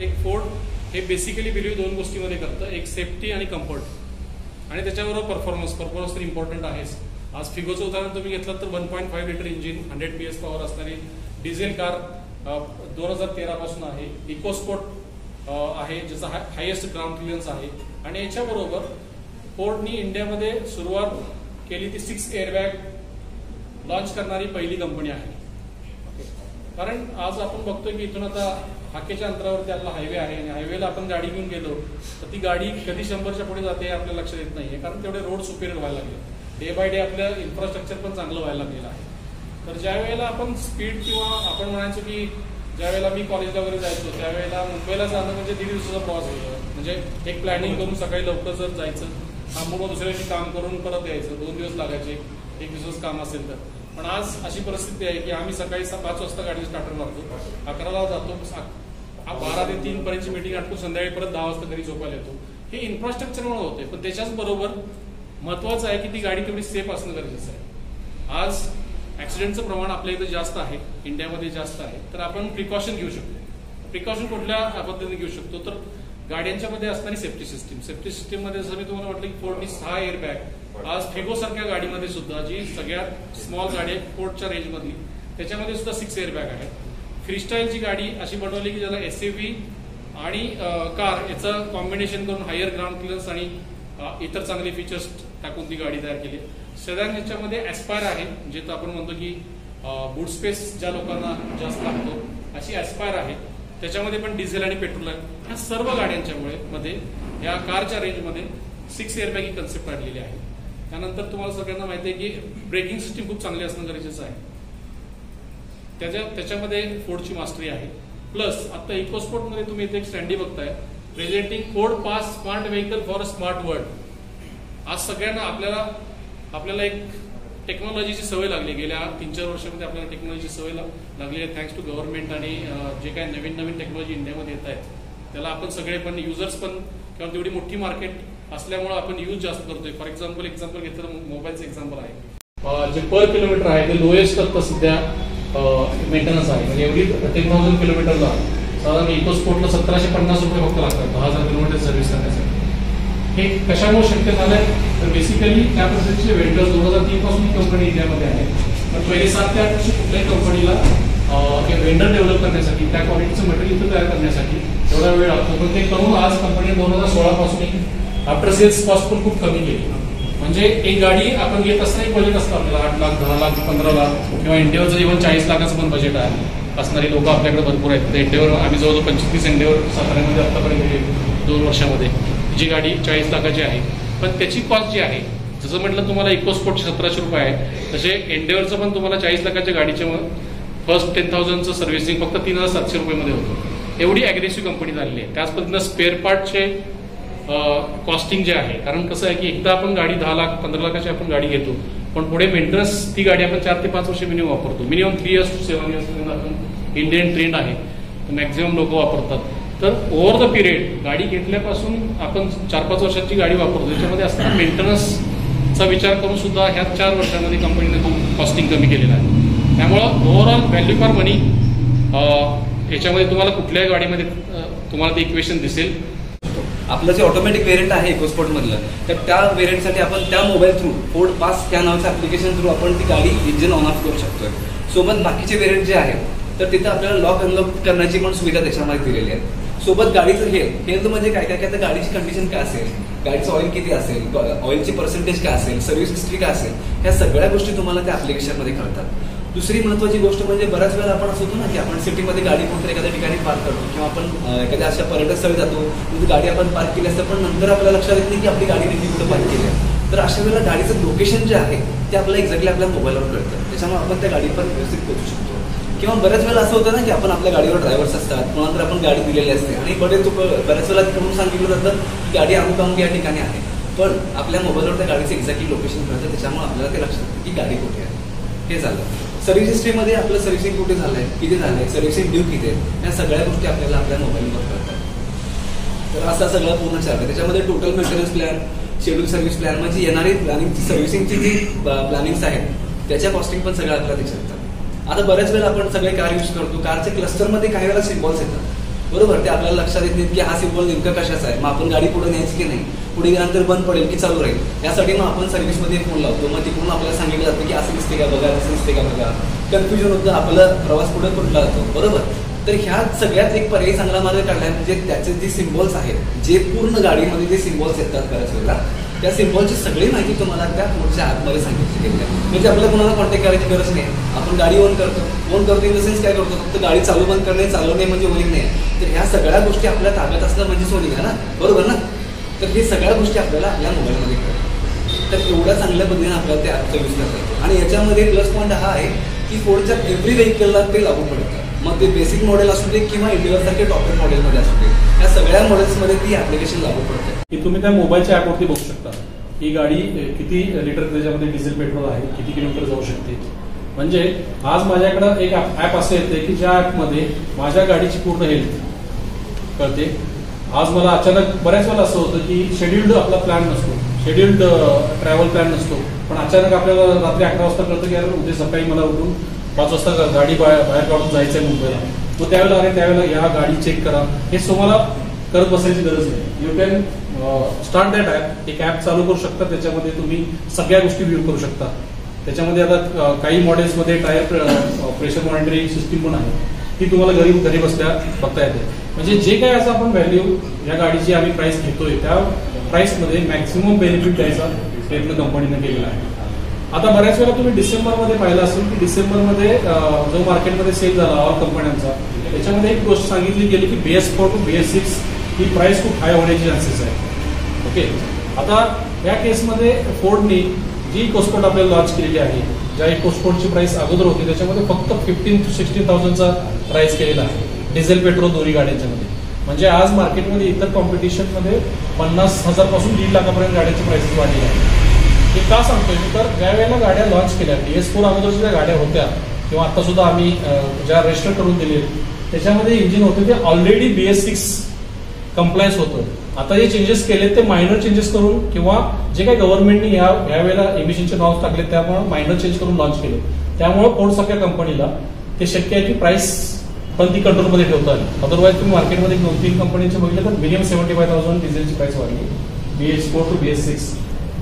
एक फोर्ड हे basically believe दोन गोष्टीमध्ये करतं. एक सेफ्टी आणि कम्फर्ट आणि त्याच्याबरोबर परफॉर्मन्स परफॉर्मन्स तर इम्पॉर्टंट आहेच. आज फिगोचं उदाहरण तुम्ही घेतलं तर one point five litre engine hundred P S power असणारी डिझेल कार दोन हजार तेरा पासून आहे. इकोस्पोर्ट आहे ज्याचा हायेस्ट ग्राउंड क्लिअरन्स आहे. आणि याच्याबरोबर फोर्डनी इंडियामध्ये सुरुवात केली ती सिक्स एअरबॅग लॉन्च करणारी पहिली कंपनी आहे. कारण आज आपण बघतोय की इथून आता हाकेच्या अंतरावरती आपला हायवे आहे आणि हायवेला आपण गाडी घेऊन गेलो तर ती गाडी कधी शंभरच्या पुढे जाते हे आपल्या लक्षात येत नाही कारण तेवढे रोड सुपेरियर व्हायला लागले. डे बाय डे आपलं इन्फ्रास्ट्रक्चर पण चांगलं व्हायला लागलेलं आहे. तर ज्या वेळेला आपण स्पीड किंवा आपण म्हणायचं की ज्या वेळेला मी कॉलेजला वगैरे जायचो त्यावेळेला मुंबईला जाणं म्हणजे दीड दिवसाचा प्रवास होतो म्हणजे एक प्लॅनिंग करून सकाळी लवकर जर जायचं थांबून दुसऱ्या दिवशी काम करून परत यायचं दोन दिवस लागायचे एक दिवस काम असेल तर. पण आज अशी परिस्थिती आहे की आम्ही सकाळी पाच वाजता गाडी स्टार्टर मारतो. अकराला जातो बारा ते तीन पर्यंतची मीटिंग आटकून संध्याकाळी परत दहा वाजता घरी झोपायला येतो. हे इन्फ्रास्ट्रक्चरमुळे होते पण त्याच्याच बरोबर महत्वाचं आहे की ती गाडी तेवढी सेफ असणं गरजेचं आहे. आज ऍक्सिडेंटचं प्रमाण आपल्या इथं जास्त आहे इंडियामध्ये जास्त आहे तर आपण प्रिकॉशन घेऊ शकतो. प्रिकॉशन कुठल्या पद्धतीने घेऊ शकतो? तर गाड्यांच्या मध्ये असणारी सेफ्टी सिस्टीम सेफ्टी सिस्टीममध्ये जसं मी तुम्हाला म्हटलं की फोर्टी सहा एअरबॅग आज फेगो सारख्या गाडीमध्ये सुद्धा जी सगळ्यात स्मॉल गाडी आहे फोर्डच्या रेंजमधली त्याच्यामध्ये सुद्धा सिक्स एअरबॅग आहेत. फ्रीस्टाईलची गाडी अशी बनवली की ज्याला एस आणि कार याचं कॉम्बिनेशन करून हायर ग्राउंड क्लिअरन्स आणि इतर चांगले फीचर्स टाकून ती गाडी तयार केली. सदान ह्याच्यामध्ये ॲस्पायर आहे म्हणजे जे तर आपण म्हणतो की बूट स्पेस ज्या लोकांना जास्त लागतो अशी ॲस्पायर आहे. त्याच्यामध्ये पण डिझेल आणि पेट्रोल आहे ह्या सर्व गाड्यांच्यामुळे मध्ये या कारच्या रेंजमध्ये सिक्स एअरबॅग ही कन्सेप्ट आणलेली आहे. त्यानंतर तुम्हाला सगळ्यांना माहिती आहे की ब्रेकिंग सिस्टीम खूप चांगली असणं गरजेचं आहे. त्याच्या त्याच्यामध्ये फोर्डची मास्टरी आहे. प्लस आता इकोस्पोर्टमध्ये तुम्ही इथे एक स्टँडी बघताय. Presenting Ford Pass smart vehicle for a smart world आज सगळ्यांना आपल्याला आपल्याला एक टेक्नॉलॉजीची सवय लागली. गेल्या तीन चार वर्षामध्ये आपल्याला टेक्नॉलॉजीची सवय लागली आहे. थँक्स टू गव्हर्नमेंट आणि जे काही नवीन नवीन टेक्नॉलॉजी इंडियामध्ये येत आहेत. त्याला आपण सगळे पण युजर्स पण किंवा तेवढी मोठी मार्केट असल्यामुळे आपण यूज जास्त करतोय. फॉर एक्झाम्पल एक्झाम्पल घेतलं तर मोबाईलचं एक्झाम्पल आहे. जे पर किलोमीटर आहे ते लोएस्ट आत्ता सध्या मेंटेनन्स आहे. म्हणजे एवढी टेन थाउजंड किलोमीटरला साधारण इकोस्पोर्टला सतराशे पन्नास रुपये फक्त लागतात. दहा हजार किलोमीटर सर्व्हिस करण्यासाठी. हे कशामुळे शक्य झालंय? तर बेसिकली त्या पद्धतीचे वेंडर्स दोन हजार तीन पासून कंपनी इंडियामध्ये आहे पण पहिले सात ते आठ वर्ष कुठल्याही कंपनीला वेंडर डेव्हलप करण्यासाठी त्या क्वालिटीचं मटेरियल तयार करण्यासाठी एवढा वेळ लागतो. पण ते करून आज कंपनी दोन हजार सोळा पासून आफ्टर सेल्स कॉस्ट पण खूप कमी केली. म्हणजे एक गाडी आपण घेत असताना एक बजेट असतं आपल्याला आठ लाख दहा लाख पंधरा लाख किंवा इंडियावरचं इव्हन चाळीस लाखाचं पण बजेट आहे. असणारी लोक आपल्याकडे भरपूर आहेत. इंडियावर आम्ही जवळजवळ पंचवीस इंडियावर साताऱ्यामध्ये आतापर्यंत दोन वर्षामध्ये. जी गाडी चाळीस लाखाची आहे. पण त्याची कॉस्ट जी आहे जसं म्हटलं तुम्हाला इकोस्पोर्टचे सतराशे रुपये आहे तसे एंडेवरचं पण तुम्हाला चाळीस लाखाच्या गाडीच्या फर्स्ट टेन थाउजंडचं सर्व्हिसिंग फक्त तीन हजार सातशे रुपयेमध्ये होतं. एवढी अग्रेसिव्ह कंपनी झालेली आहे. त्याच पद्धतीनं स्पेअर पार्टचे कॉस्टिंग जे आहे. कारण कसं आहे की एकदा आपण गाडी दहा लाख पंधरा लाखाची आपण गाडी घेतो पण पुढे मेंटेनन्स ती गाडी आपण चार ते पाच वर्ष मिनिमम वापरतो. Minimum three years to seven years आपण इंडियन ट्रेंड आहे. मॅक्झिमम लोक वापरतात. तर ओव्हर द पिरियड गाडी घेतल्यापासून आपण चार पाच वर्षाची गाडी वापरतो. त्याच्यामध्ये असताना मेंटेनन्सचा विचार करून सुद्धा ह्या चार वर्षामध्ये कंपनीने खूप कॉस्टिंग कमी केलेलं आहे. त्यामुळं ओव्हरऑल व्हॅल्यू फॉर मनी याच्यामध्ये तुम्हाला कुठल्याही गाडीमध्ये तुम्हाला ते इक्वेशन दिसेल. आपलं जे ऑटोमॅटिक वेरियंट आहे इकोस्पोर्टमधलं तर त्या वेरियंटसाठी आपण त्या मोबाईल थ्रू फोर्ड पास त्या नावाचं ऍप्लिकेशन थ्रू आपण ती गाडी इंजिन ऑन ऑफ करू शकतोय. सोबत बाकीचे वेरियंट जे आहेत तर तिथे आपल्याला लॉक अनलॉक करण्याची पण सुविधा त्याच्यामध्ये दिलेली आहे. सोबत गाडीचं हेल्थ हेल्थ म्हणजे काय काय काय तर गाडीची कंडिशन काय असेल? गाडीचं ऑइल किती असेल? ऑइलची पर्सेंटेज काय असेल? सर्व्हिस हिस्ट्री काय असेल? ह्या सगळ्या गोष्टी तुम्हाला त्या ऍप्लिकेशनमध्ये कळतात. दुसरी महत्वाची गोष्ट म्हणजे बऱ्याच वेळा आपण असं होतो ना की आपण सिटीमध्ये गाडी कोणत्या एखाद्या ठिकाणी पार्क करतो किंवा आपण एखाद्या अशा पर्यटनस्थळी जातो तिथे गाडी आपण पार्क केली असते पण नंतर आपल्याला लक्षात येत नाही की आपली गाडी नेमकी कुठं पार्क केली आहे. तर अशा वेळेला गाडीचं लोकेशन जे आहे ते आपल्याला एक्झॅक्टली आपल्या मोबाईलवर कळतं. त्याच्यामुळे आपण त्या गाडीवर व्यवस्थित पोहोचू शकतो. किंवा बऱ्याच वेळेला असं होतं ना की आपण आपल्या गाडीवर ड्रायव्हर्स असतात कोणाला आपण गाडी दिलेली असते. आणि बरेच बऱ्याच वेळेला तिकडून सांगितलं जातं की गाडी अमुक अमुक या ठिकाणी आहे. पण आपल्या मोबाईलवर त्या गाडीचं एक्झॅक्टली लोकेशन कळतं त्याच्यामुळे आपल्याला ते लक्षात येतं की गाडी कुठे आहे. हे झालं. सर्व्हिस हिस्ट्रीमध्ये आपलं सर्व्हिसिंग कुठे झालंय? किती झालंय? सर्व्हिसिंग ड्यू किती आहे? या सगळ्या गोष्टी आपल्याला आपल्या मोबाईलवर कळतात. तर असा सगळं पूर्ण चालतं त्याच्यामध्ये total maintenance plan schedule service plan म्हणजे येणारी प्लॅनिंगची सर्व्हिसिंगची जी प्लॅनिंग्स आहेत त्याच्या कॉस्टिंग पण सगळ्या आपल्याला दिसतात आता बऱ्याच वेळा आपण सगळे कार यूज करतो. कारच्या क्लस्टरमध्ये काही वेळा सिम्बॉल्स येतात. बरोबर? ते आपल्याला लक्षात येत नाही की हा सिम्बॉल नेमका कशाचा आहे? मग आपण गाडी पुढे न्यायची की नाही? पुढे गेल्यानंतर बंद पडेल की चालू राहील. यासाठी मग आपण सर्व्हिसमध्ये फोन लावतो. मग तिकडून आपल्याला सांगितलं जातं की असं दिसते का बघा असं दिसते का बघा. कन्फ्युजन होतं आपला प्रवास पुढे कुठला जातो. बरोबर? तर ह्या सगळ्यात एक पर्यायी चांगला मार्ग काढला म्हणजे त्याचे जे सिम्बॉल्स आहेत जे पूर्ण गाडीमध्ये जे सिम्बॉल्स येतात बऱ्याच वेळेला त्या सिम्बॉलची सगळी माहिती तुम्हाला त्या पुढच्या ॲपमध्ये सांगितली गेली आहे. म्हणजे आपल्याला कोणाला कॉन्टॅक्ट करायची गरज नाही. आपण गाडी ऑन करतो. ऑन करतो इन द सेन्स काय करतो? फक्त गाडी चालू बंद करणे चालवणे म्हणजे होईल नाही. तर ह्या सगळ्या गोष्टी आपल्या ताब्यात असणं म्हणजे सोनिंग आहे ना. बरोबर ना? तर हे सगळ्या गोष्टी आपल्याला आपल्या मोबाईलमध्ये कळतात. तर एवढ्या चांगल्या पद्धतीने आपल्याला ते ॲपचा यूज करता येतो आणि याच्यामध्ये प्लस पॉईंट हा आहे की फोडच्या एव्हरी व्हेकलला ते लागू पडतं. मग ते बेसिक मॉडेल असू दे किंवा इंडिव्हिज्युअल टॉप मॉडेलमध्ये असू दे या सगळ्या मॉडेल्समध्ये ती ऍप्लिकेशन लागू पडते. की तुम्ही त्या मोबाईलच्या ऍपवरती बघू शकता. ही गाडी किती लिटर त्याच्यामध्ये डिझेल पेट्रोल आहे किती किलोमीटर जाऊ शकते. म्हणजे आज माझ्याकडे एक ऍप असं येते की ज्या ऍपमध्ये माझ्या गाडीची पूर्ण हेल्थ कळते. आज मला अचानक बऱ्याच वेळा असं होतं की शेड्युल्ड आपला प्लॅन नसतो. शेड्युल्ड ट्रॅव्हल प्लॅन नसतो. पण अचानक आपल्याला रात्री अकरा वाजता कळतं की अरे उद्या सकाळी मला उठून पाच वाजता गाडी बाहेर बाहेर काढून जायचं आहे मुंबईला. मग त्यावेळेला अरे त्यावेळेला या गाडी चेक करा. हे तुम्हाला करत बसायची गरज नाही. You can start that app एक ॲप चालू करू शकता. त्याच्यामध्ये तुम्ही सगळ्या गोष्टी व्ह्यू करू शकता. त्याच्यामध्ये आता काही मॉडेल्समध्ये टायर प्रेशर मॉनिटरिंग सिस्टीम पण आहे. ती तुम्हाला घरी घरी बसल्या बघता येते. म्हणजे जे काय असं आपण व्हॅल्यू या गाडीची आम्ही प्राइस घेतोय त्या प्राइसमध्ये मॅक्सिमम बेनिफिट द्यायचा प्रयत्न कंपनीने केलेला आहे. आता बऱ्याच वेळा तुम्ही डिसेंबरमध्ये पाहिलं असेल की डिसेंबरमध्ये जो मार्केटमध्ये सेल झाला ऑल कंपन्यांचा त्याच्यामध्ये एक गोष्ट सांगितली गेली की BS four to BS six he price खूप हाय होण्याची चान्सेस आहे. ओके आता या केसमध्ये फोर्डनी जी इकोस्पोर्ट आपल्याला लॉन्च केलेली आहे ज्या इकोस्पोर्टची प्राइस अगोदर होती त्याच्यामध्ये फक्त फिफ्टीन टू सिक्स्टीन थाउजंडचा प्राइस केलेला आहे. डिझेल पेट्रोल दोन्ही गाड्यांच्यामध्ये म्हणजे आज मार्केटमध्ये इतर कॉम्पिटिशनमध्ये पन्नास हजारपासून दीड लाखापर्यंत गाड्यांची प्राइसेस वाढली आहे हे का सांगतोय मी? तर ज्यावेळेला गाड्या लॉन्च केल्या डी एस फोर अगोदर ज्या गाड्या होत्या किंवा आता सुद्धा आम्ही ज्या रजिस्टर करून दिले त्याच्यामध्ये इंजिन होते ते already B S six compliance होतं. आता जे चेंजेस केले ते मायनर चेंजेस करून किंवा जे काही गव्हर्नमेंटने या या वेळेला एमिशनचे नॉर्म्स टाकले त्यामुळे मायनर चेंज करून लॉन्च केले. त्यामुळे फोर्ड सारख्या कंपनीला ते शक्य आहे की प्राइस पण ती कंट्रोलमध्ये ठेवता आली अदरवाईज तुम्ही मार्केटमध्ये दोन तीन कंपनीचे बघितलं तर मिनिमम सेव्हन्टी फाय थाउजंड डिझेलची प्राइस वाढली. B S four to B S six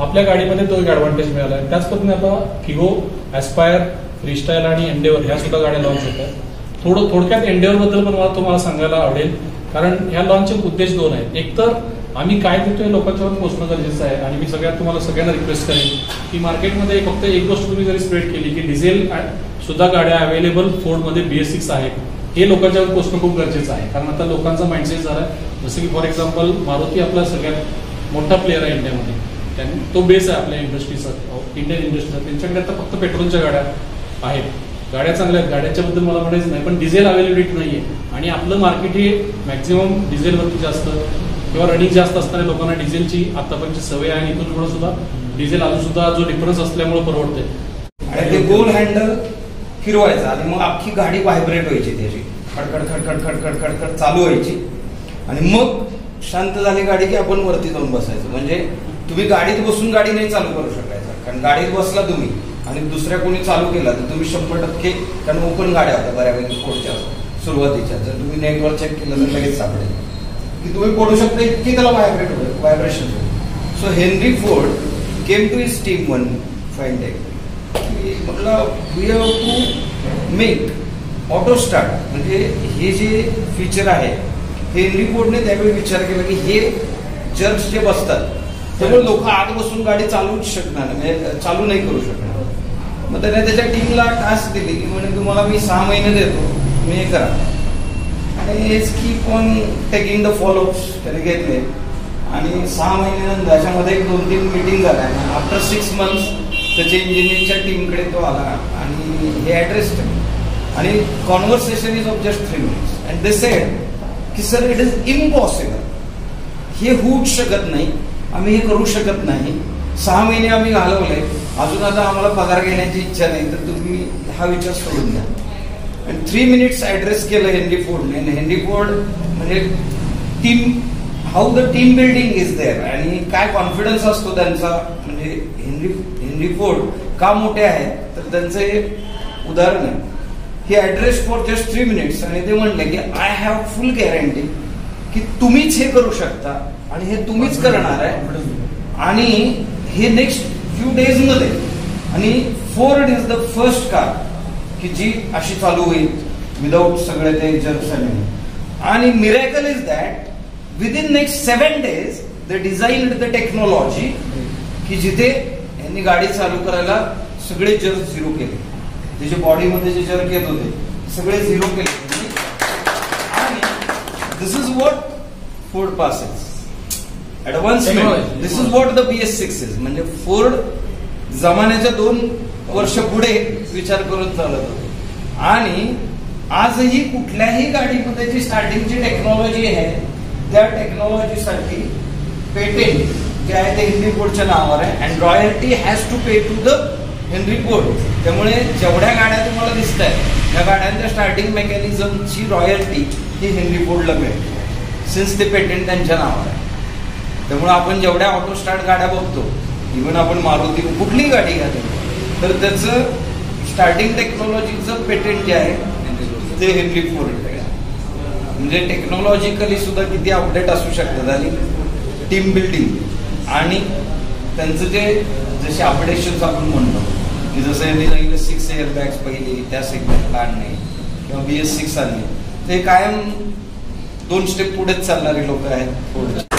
आपल्या गाडीमध्ये तो एक ऍडव्हान्टेज मिळाला. आहे त्याच पद्धतीने आता किगो ऍस्पायर फ्रीस्टाईल आणि एंडेवर ह्या सुद्धा गाड्या लॉन्च होत आहेत थोडं थोडक्यात एंडेवरबद्दल पण मला तुम्हाला सांगायला आवडेल. कारण ह्या लॉन्चचे उद्देश दोन आहेत. एक तर आम्ही काय देतोय लोकांच्यावर पोहोचणं गरजेचं आहे. आणि मी सगळ्यात तुम्हाला सगळ्यांना रिक्वेस्ट करेन की मार्केटमध्ये फक्त एक गोष्ट तुम्ही जरी स्प्रेड केली की डिझेल सुद्धा गाड्या अवेलेबल फोर्डमध्ये बीएस सिक्स आहेत. हे लोकांच्या पोचणं खूप गरजेचं आहे. कारण आता लोकांचा माइंडसेट झाला आहे जसं की फॉर एक्झाम्पल मारुती आपला सगळ्यात मोठा प्लेअर आहे इंडियामध्ये. त्यांनी तो बेस आहे आपल्या इंडस्ट्रीचा इंडियन इंडस्ट्रीचा त्यांच्याकडे आता फक्त पेट्रोलच्या गाड्या आहेत. गाड्या चांगल्या आहेत. गाड्याच्याबद्दल मला म्हणायचं नाही पण डिझेल अवेलेबिलिटी नाही आहे आणि आपलं मार्केट हे मॅक्झिमम डिझेलवरती जास्त किंवा रनिंग जास्त असणाऱ्या लोकांना डिझेलची आतापर्यंत सवय आहे. आणि इथून सुद्धा डिझेल अजून सुद्धा जो डिफरन्स असल्यामुळे परवडते आणि ते गोल हँडल फिरवायचा आणि मग अख्खी गाडी व्हायब्रेट व्हायची त्याची. खडखड खडखड खडखड खडखड चालू व्हायची. आणि मग शांत झाली गाडी की आपण वरती जाऊन बसायचं. म्हणजे तुम्ही गाडीत बसून गाडी नाही चालू करू शकायचा. कारण गाडीत बसला तुम्ही आणि दुसऱ्या कोणी चालू केला तर तुम्ही शंभर टक्के कारण ओपन गाड्या होत्या बऱ्यापैकी फोडच्या सुरुवातीच्या. जर तुम्ही नेटवर चेक केलं तर लगेच सापडेल. की तुम्ही पडू शकता इतकी त्याला व्हायब्रेट होईल व्हायब्रेशन होईल. So Henry Ford came to his team one fine day की म्हटलं we have to make auto start म्हणजे हे जे फीचर आहे हे फोर्डने त्यावेळी विचार केला की हे जर्क्स जे बसतात त्यामुळे लोक आत बसून गाडी चालूच शकणार म्हणजे चालू नाही करू शकणार. मग त्याने त्याच्या टीमला टास्क दिली की म्हणे तुम्हाला मी सहा महिने देतो तुम्ही हे करा. आणि हेच keep on taking the follow ups त्याने घेतले. आणि सहा महिन्यानंतर त्याच्यामध्ये एक दोन तीन मिटिंग झाल्या आफ्टर सिक्स मंथ्स त्याच्या इंजिनिअरिंगच्या टीमकडे तो आला आणि हे ॲड्रेस आणि conversation is of just three minutes and they said की सर इट इज इम्पॉसिबल हे होऊच शकत नाही. आम्ही हे करू शकत नाही. सहा महिने आम्ही घालवले अजून आता आम्हाला पगार घेण्याची इच्छा नाही तर तुम्ही हा विचार सोडून द्या. आणि थ्री मिनिट्स ॲड्रेस केलं हेनरी फोर्डने आणि हेनरी फोर्ड म्हणजे team how the team building is there आणि काय कॉन्फिडन्स असतो त्यांचा? म्हणजे हेनरी फोर्ड का मोठे आहेत तर त्यांचं हे उदाहरण आहे. ही address for just three minutes आणि ते म्हणले की आय हॅव फुल गॅरंटी की तुम्हीच हे करू शकता आणि हे तुम्हीच करणार आहे. आणि हे नेक्स्ट फ्यू डेजमध्ये आणि Ford is the first car की जी अशी चालू होईल विदाऊट सगळे ते जर्सन आणि miracle is that within next seven days the design the technology की जिथे यांनी गाडी चालू करायला सगळे जर्क झिरो केले. त्याच्या बॉडीमध्ये जे जर्क येत होते सगळे झिरो केले. आणि this is what Ford passes advancement. This is what the B S six is म्हणजे फोर्ड जमान्याच्या दोन वर्ष पुढे विचार करून चालत होते. आणि आजही कुठल्याही गाडीमध्ये जी स्टार्टिंगची टेक्नॉलॉजी आहे त्या टेक्नॉलॉजीसाठी पेटेंट जे आहे ते हिंदी बोर्डच्या नावावर आहे. And royalty has to pay to the Henry Ford त्यामुळे जेवढ्या गाड्या तुम्हाला दिसत आहेत त्या गाड्यांच्या स्टार्टिंग मेकॅनिझमची रॉयल्टी ही हेनरी बोर्डला मिळते. सिन्स ते पेटेंट त्यांच्या नावावर आहे. त्यामुळे आपण जेवढ्या ऑटो स्टार्ट गाड्या बघतो इव्हन आपण मारुती कुठलीही गाडी घ्या तर त्याचं स्टार्टिंग टेक्नॉलॉजीचं पेटेंट जे आहे ते हेनरी फोर्ड म्हणजे टेक्नॉलॉजिकली सुद्धा किती अपडेट असू शकतात आणि टीम बिल्डिंग आणि त्यांचं जे जसे अपडेशन आपण म्हणतो की जसं यांनी सांगितलं सिक्स एअर बॅग्स पहिले त्या सेगमेंटला आणणे किंवा बी एस सिक्स आणणे ते कायम दोन स्टेप पुढेच चालणारी लोक आहेत. फोर्डची